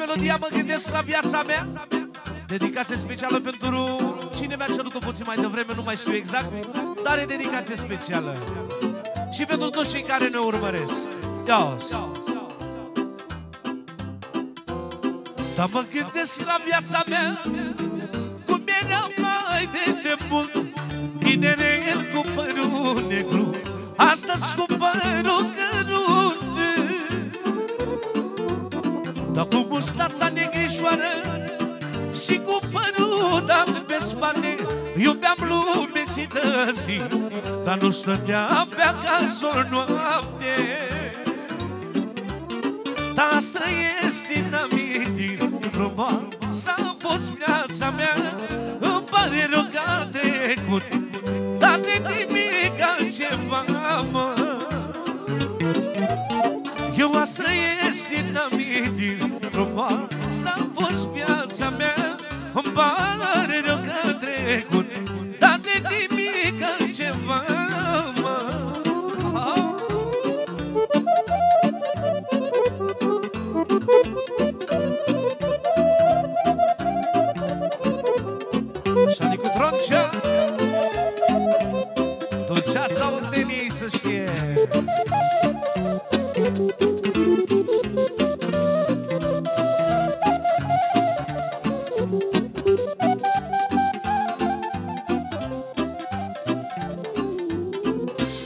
melodia mă gândesc la viața mea. Dedicație specială pentru cine mi-a cerut-o puțin mai devreme, nu mai știu exact Dar e dedicație specială. Și pentru toți cei care ne urmăresc. Ia-o Dar mă gândesc la viața mea Cum era mai de demult. Tinerel cu părul negru Astăzi cu părul Dar cu mustața negrișoară Și cu părul dat pe spate Iubeam lume și zi. Dar nu stătea pe acasă o noapte. Dar străiesc din amintiri frumoasă a fost viața mea. Îmi pare rău că a trecut Dar de nimic altceva, mă. Eu a trăiesc din amintiri Frumoasă a fost viața mea Îmi pare rău că a trecut Dar de nimic altceva, mă. Șanicu Troncea Dulceața Olteniei să știe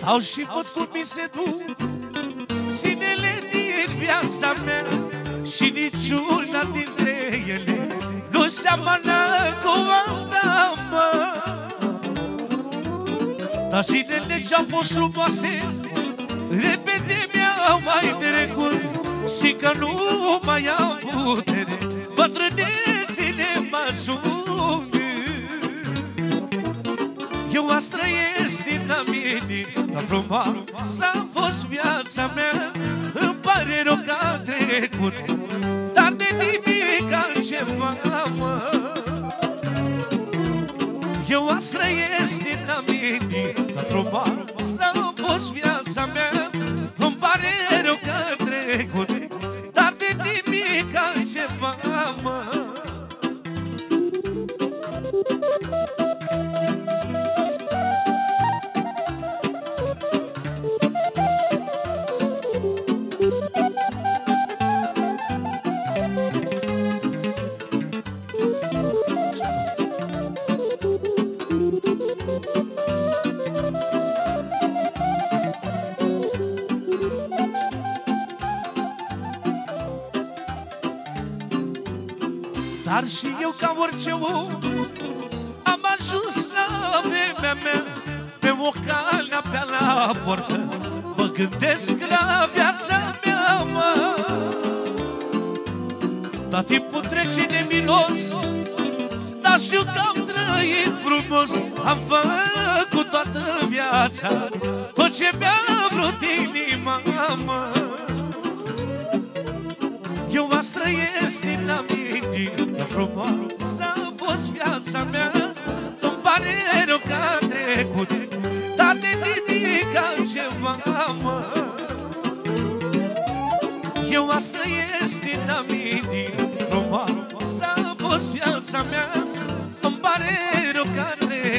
Stau și văd cum mi se duc Zilele din viața mea Și niciuna dintre ele Nu seamănă cu alta, mă. Dar zilele ce-au fost frumoase Repede mi-au mai trecut Și că nu mai am putere. Bătrânețile mă sung eu azi trăiesc din amintiri Dar frumoasă a fost viața mea Îmi pare rău că a trecut Dar de nimic altceva, mă. Eu azi trăiesc din amintiri Dar frumoasă a fost viața mea Dar și eu ca orice om Am ajuns la vremea mea Pe o calea pe la portă Mă gândesc la viața mea, mă. Dar timpul trece nemilos Dar știu că am trăit frumos. Am făcut toată viața Tot ce mi-a vrut inima, mă eu azi trăiesc din amintiri Că frumoasă a fost viața mea. Îmi pare rău că a trecut Dar de nimic altceva, mă. Eu azi trăiesc din amintiri Frumoasă a fost viața mea. Îmi pare rău că a trecut